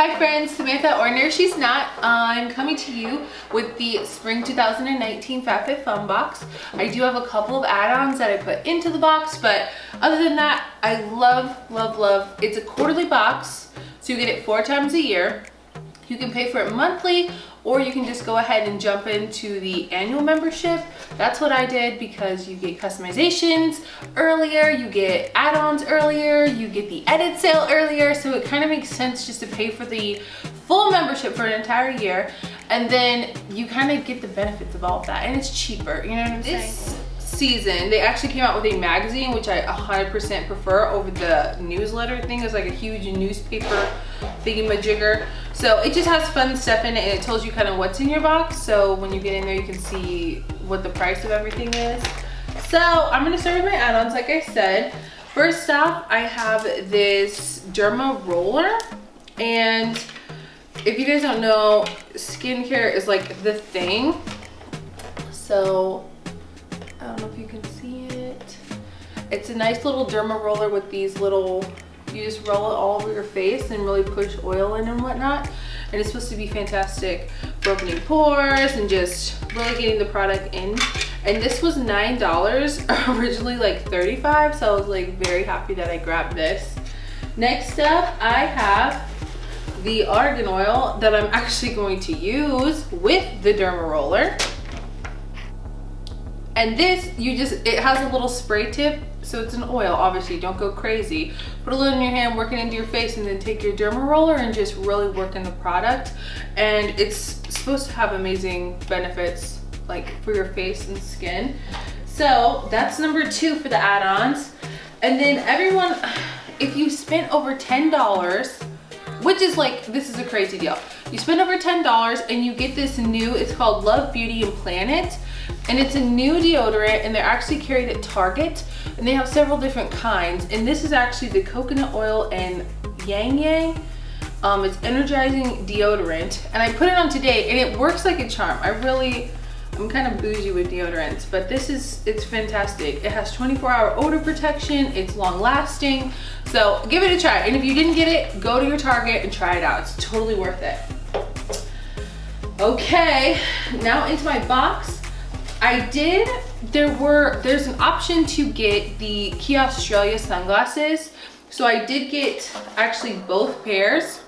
Hi friends, Samantha Orner, She's Not. I'm coming to you with the Spring 2019 FabFitFun box. I do have a couple of add-ons that I put into the box, but other than that, I love, love, love. It's a quarterly box, so you get it four times a year. You can pay for it monthly or you can just go ahead and jump into the annual membership. That's what I did because you get customizations earlier, you get add-ons earlier, you get the edit sale earlier, so it kind of makes sense just to pay for the full membership for an entire year and then you kind of get the benefits of all of that and it's cheaper, you know what I'm this saying? Season, they actually came out with a magazine, which I 100% prefer over the newsletter thing. It's like a huge newspaper thingy-majigger. So it just has fun stuff in it and it tells you kind of what's in your box. So when you get in there, you can see what the price of everything is. So I'm gonna start with my add-ons, like I said. First off, I have this Derma roller. And if you guys don't know, skincare is like the thing. So It's a nice little derma roller with these little, you just roll it all over your face and really push oil in and whatnot. And it's supposed to be fantastic for opening pores and just really getting the product in. And this was $9, originally like 35 so I was like very happy that I grabbed this. Next up, I have the argan oil that I'm actually going to use with the derma roller. And this, you just, it has a little spray tip, so it's an oil, obviously, don't go crazy. Put a little in your hand, work it into your face, and then take your derma roller and just really work in the product. And it's supposed to have amazing benefits, like for your face and skin. So that's number two for the add-ons. And then everyone, if you spent over $10, which is like, this is a crazy deal. You spend over $10 and you get this new, it's called Love Beauty and Planet and it's a new deodorant and they're actually carried at Target and they have several different kinds. And this is actually the coconut oil and ylang ylang. Um, it's energizing deodorant. And I put it on today and it works like a charm. I really I'm kind of bougie with deodorants but this is it's fantastic. It has 24 hour odor protection. It's long lasting so give it a try. And if you didn't get it go to your Target and try it out. It's totally worth it. Okay now into my box I did, there were, there's an option to get the Quay Australia sunglasses. So I did get actually both pairs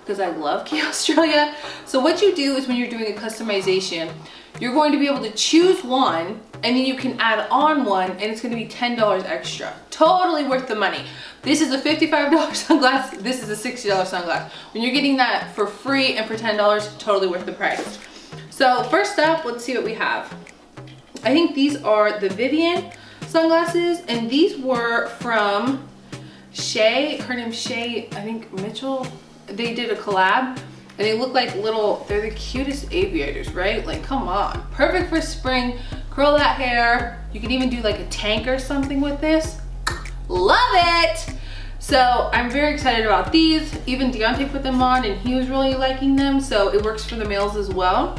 because I love Quay Australia. So what you do is when you're doing a customization, you're going to be able to choose one and then you can add on one and it's gonna be $10 extra. Totally worth the money. This is a $55 sunglass, this is a $60 sunglass. When you're getting that for free and for $10, totally worth the price. So first up, let's see what we have. I think these are the Vivian sunglasses and these were from Shay, her name's Shay, I think Mitchell. They did a collab and they look like little, they're the cutest aviators, right? Like, come on. Perfect for spring, curl that hair. You can even do like a tank or something with this. Love it! So I'm very excited about these. Even Deontay put them on and he was really liking them. So it works for the males as well.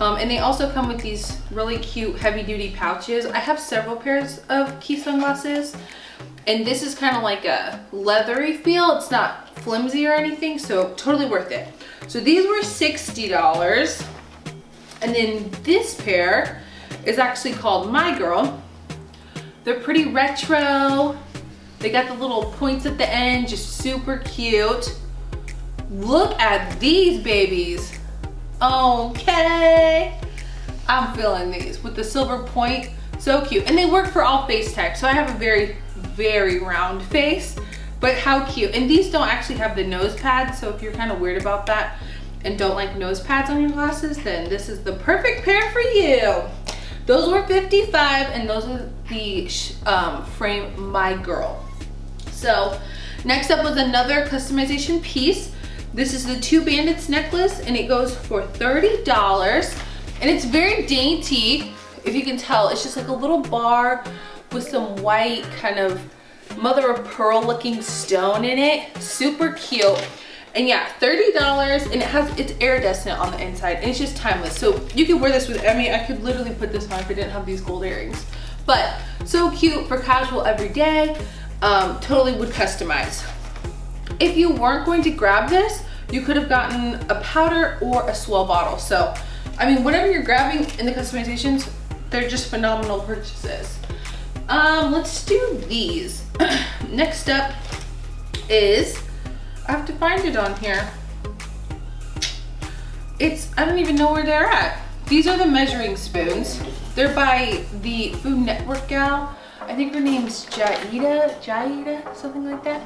Um, and they also come with these really cute heavy duty pouches. I have several pairs of Quay sunglasses and this is kind of like a leathery feel. It's not flimsy or anything, so totally worth it. So these were $60. And then this pair is actually called My Girl. They're pretty retro. They got the little points at the end, just super cute. Look at these babies. Okay. I'm feeling these with the silver point. So cute. And they work for all face types. So I have a very, very round face, but how cute. And these don't actually have the nose pads. So if you're kind of weird about that and don't like nose pads on your glasses, then this is the perfect pair for you. Those were 55 and those are the um, frame My Girl. So next up was another customization piece. This is the Two Bandits necklace and it goes for $30. And it's very dainty, if you can tell. It's just like a little bar with some white kind of mother of pearl looking stone in it. Super cute. And yeah, $30 and it has, it's iridescent on the inside and it's just timeless. So you could wear this with, I mean, I could literally put this on if I didn't have these gold earrings. But so cute for casual everyday. Um, totally would customize. If you weren't going to grab this, you could have gotten a powder or a swell bottle. So, I mean, whatever you're grabbing in the customizations, they're just phenomenal purchases. Um, let's do these. Next up is, I have to find it on here. It's, I don't even know where they're at. These are the measuring spoons. They're by the Food Network gal. I think her name's Giada, Giada, something like that.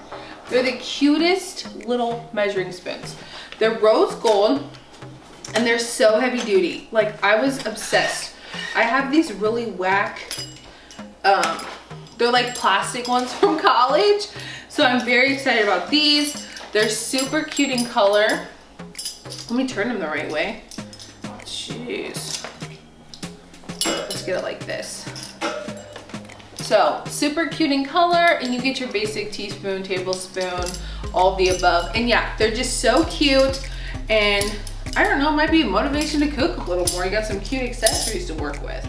They're the cutest little measuring spoons. They're rose gold and they're so heavy duty. Like I was obsessed. I have these really whack, um, they're like plastic ones from college. So I'm very excited about these. They're super cute in color. Let me turn them the right way. Jeez. Let's get it like this. So super cute in color and you get your basic teaspoon, tablespoon, all the above. And yeah, they're just so cute and I don't know, might be a motivation to cook a little more. You got some cute accessories to work with.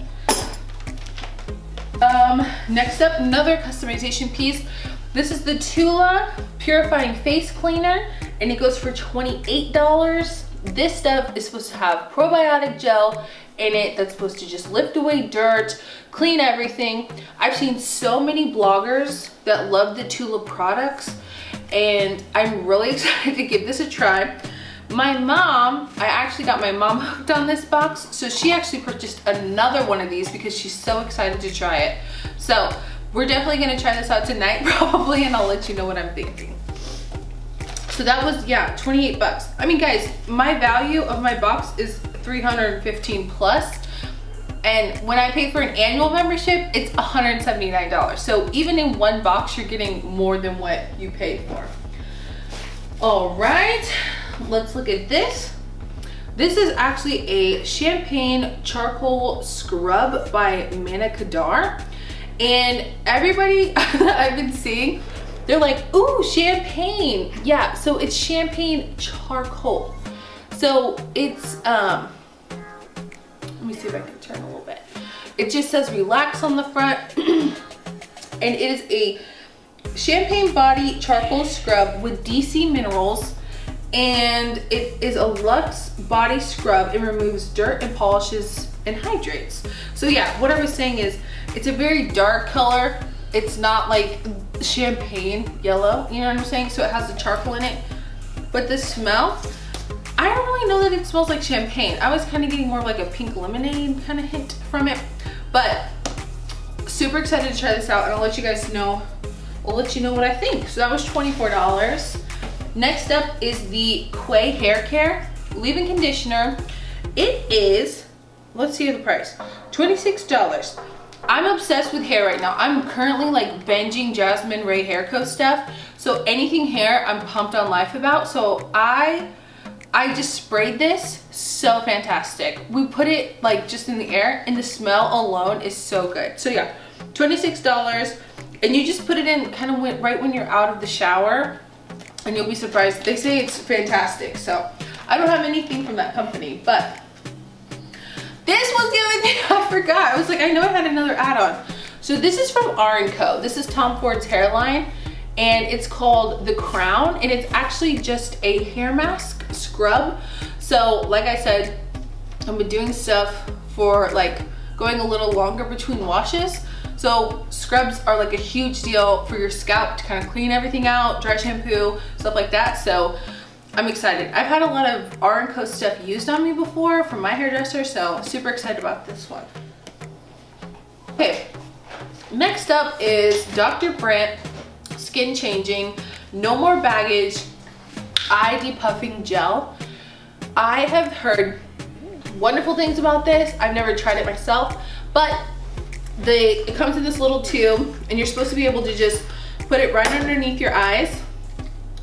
Um, next up, another customization piece. This is the Tula Purifying Face Cleaner and it goes for $28. This stuff is supposed to have probiotic gel in it that's supposed to just lift away dirt, clean everything. I've seen so many bloggers that love the Tula products and I'm really excited to give this a try. My mom, I actually got my mom hooked on this box, so she actually purchased another one of these because she's so excited to try it. So we're definitely gonna try this out tonight probably and I'll let you know what I'm thinking. So that was, yeah, 28 bucks. I mean, guys, my value of my box is 315 plus, And when I pay for an annual membership, it's $179. So even in one box, you're getting more than what you paid for. All right, let's look at this. This is actually a champagne charcoal scrub by Manna Kadar. And everybody I've been seeing, they're like, ooh, champagne. Yeah, so it's champagne charcoal. So it's, um, let me see if I can turn a little bit. It just says relax on the front. and it is a champagne body charcoal scrub with DC minerals. And it is a luxe body scrub. It removes dirt and polishes and hydrates. So yeah, what I was saying is it's a very dark color. It's not like champagne yellow, you know what I'm saying? So it has the charcoal in it. But the smell, I don't really know that it smells like champagne. I was kind of getting more of like a pink lemonade kind of hint from it. But super excited to try this out and I'll let you guys know, I'll let you know what I think. So that was $24. Next up is the Quay Hair Care leave-in conditioner. It is, let's see the price, $26. I'm obsessed with hair right now. I'm currently like binging Jasmine Ray Hair Co stuff. So anything hair, I'm pumped on life about. So I I just sprayed this, so fantastic. We put it like just in the air and the smell alone is so good. So yeah, $26 and you just put it in kind of right when you're out of the shower and you'll be surprised. They say it's fantastic. So I don't have anything from that company, but this was the only thing I forgot. I was like, I know I had another add-on. So this is from R & Co. This is Tom Ford's hairline and it's called The Crown and it's actually just a hair mask scrub. So like I said, I've been doing stuff for like going a little longer between washes. So scrubs are like a huge deal for your scalp to kind of clean everything out, dry shampoo, stuff like that. So I'm excited. I've had a lot of R & Co stuff used on me before from my hairdresser, so super excited about this one. Okay, next up is Dr. Brandt Skin Changing No More Baggage eye depuffing gel. I have heard wonderful things about this. I've never tried it myself, but they, it comes in this little tube and you're supposed to be able to just put it right underneath your eyes.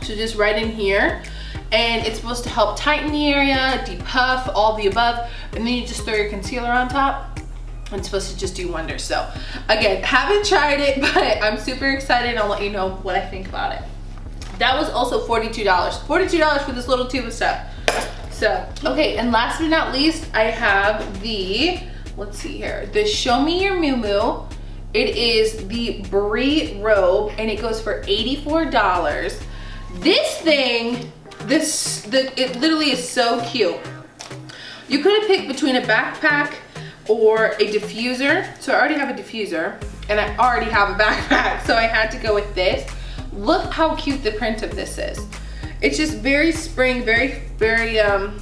So just right in here. And it's supposed to help tighten the area, depuff, all the above. And then you just throw your concealer on top. It's supposed to just do wonders. So again, haven't tried it, but I'm super excited. I'll let you know what I think about it. That was also $42. $42 for this little tube of stuff. So, okay, and last but not least, I have the, let's see here, the Show Me Your Mumu. It is the Brie robe, and it goes for $84. This thing this, the, it literally is so cute. You could have picked between a backpack or a diffuser. So I already have a diffuser and I already have a backpack. So I had to go with this. Look how cute the print of this is. It's just very spring, very, very um,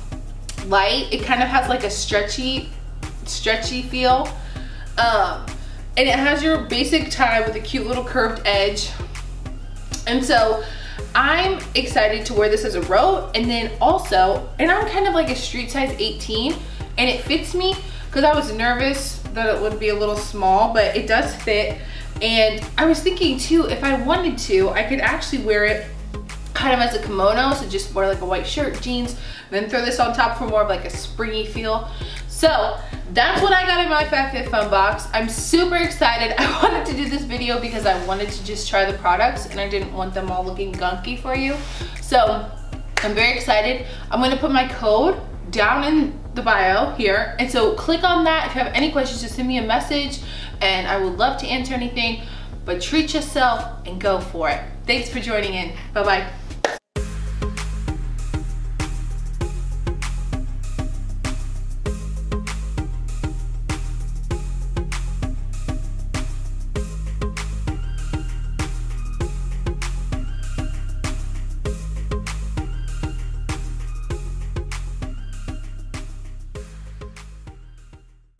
light. It kind of has like a stretchy, stretchy feel. Um, and it has your basic tie with a cute little curved edge. And so I'm excited to wear this as a robe and then also, and I'm kind of like a street size 18 and it fits me because I was nervous that it would be a little small, but it does fit. And I was thinking too, if I wanted to, I could actually wear it kind of as a kimono, so just wear like a white shirt, jeans, then throw this on top for more of like a springy feel. So that's what I got in my FabFitFun box. I'm super excited. I wanted to do this video because I wanted to just try the products and I didn't want them all looking gunky for you. So I'm very excited. I'm gonna put my code down in the bio here. And so click on that. If you have any questions, just send me a message and I would love to answer anything. But treat yourself and go for it. Thanks for joining in. Bye-bye.